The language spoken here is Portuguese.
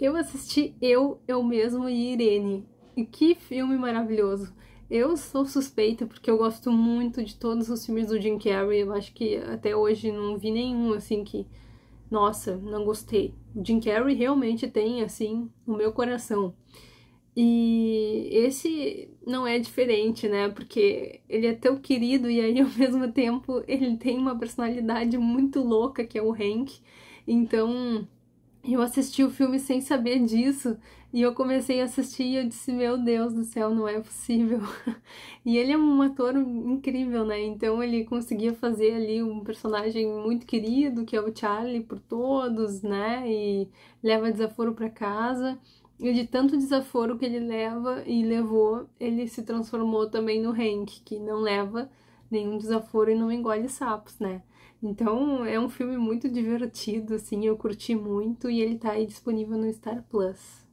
Eu assisti Eu, Eu Mesmo e Irene. E que filme maravilhoso! Eu sou suspeita porque eu gosto muito de todos os filmes do Jim Carrey. Eu acho que até hoje não vi nenhum assim que, nossa, não gostei. O Jim Carrey realmente tem assim o meu coração. E esse não é diferente, né? Porque ele é tão querido e aí ao mesmo tempo ele tem uma personalidade muito louca que é o Hank. Então, eu assisti o filme sem saber disso e eu comecei a assistir e eu disse: Meu Deus do céu, não é possível. e ele é um ator incrível, né? Então ele conseguia fazer ali um personagem muito querido, que é o Charlie por todos, né? E leva desaforo para casa. E de tanto desaforo que ele leva e levou, ele se transformou também no Hank, que não leva nenhum desaforo e não engole sapos, né? Então é um filme muito divertido, assim, eu curti muito e ele tá aí disponível no Star Plus.